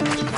Oh,